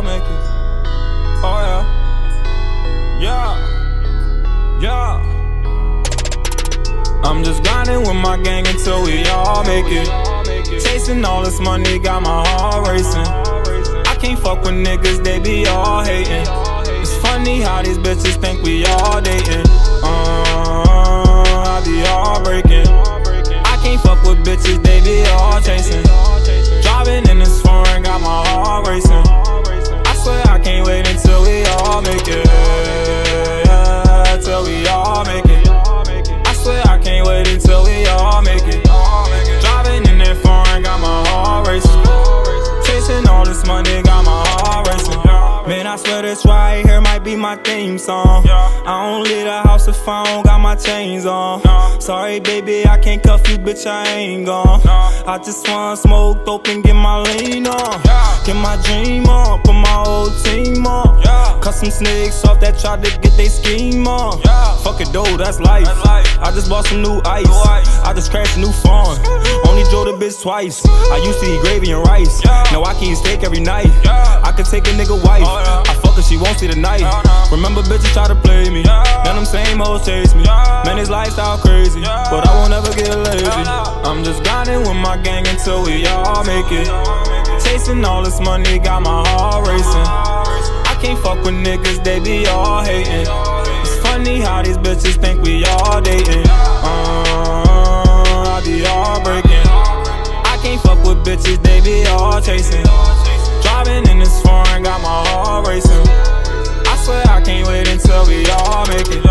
all make it. Oh yeah. Yeah. Yeah. I'm just grinding with my gang until we all make it. Chasing all this money got my heart racing. I can't fuck with niggas, they be all hating. It's funny how these bitches think we all I swear this right here might be my theme song. I don't leave the house if I don't got my chains on. Sorry, baby, I can't cuff you, bitch, I ain't gone. I just wanna smoke dope and get my lean on. Get my dream on, put my whole team on. Cut some snakes off that tried to get they scheme on. Fuck it, though, that's life. I just bought some new ice. I just crashed a new phone. Only drove the bitch twice. I used to eat gravy and rice. Now I can eat steak every night. I could take a nigga wife. I fuck her, she won't see the night. Remember bitches try to play me. Then them same hoes chase me. Man, this lifestyle crazy. But I won't ever get lazy. I'm just grinding with my gang until we all make it. Chasing all this money, got my heart racing. I can't fuck with niggas, they be all hating. Funny how these bitches think we all dating. Uh, I be all breaking. I can't fuck with bitches, they be all chasing. Driving in this foreign, got my heart racing. I swear I can't wait until we all make it.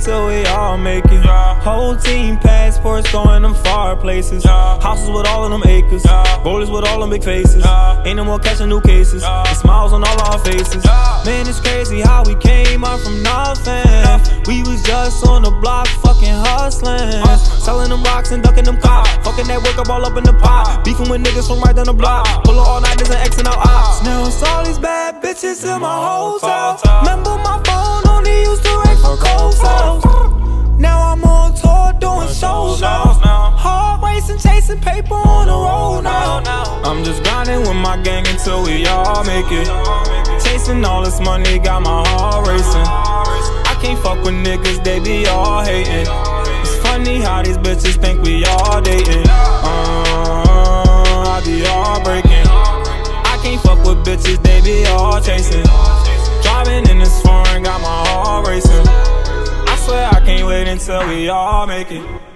I swear I can't wait until we all make it. Whole team passports going them far places. Houses with all of them acres. Rollers with all them big faces. Ain't no more catching new cases. The smiles on all our faces. Man, it's crazy how we came up from nothing. We was just on the block, fucking hustling. Selling them rocks and ducking them cops. Fucking that work up all up in the pot. Beefing with niggas from right down the block. Pulling all nighters and Xing out ops. Now it's all these bad bitches in my hotel. Paper on the road now. I'm just grinding with my gang until we all make it. Chasing all this money, got my heart racing. I can't fuck with niggas, they be all hating. It's funny how these bitches think we all dating. Uh, I be all breaking. I can't fuck with bitches, they be all chasing. Driving in this foreign, got my heart racing. I swear I can't wait until we all make it.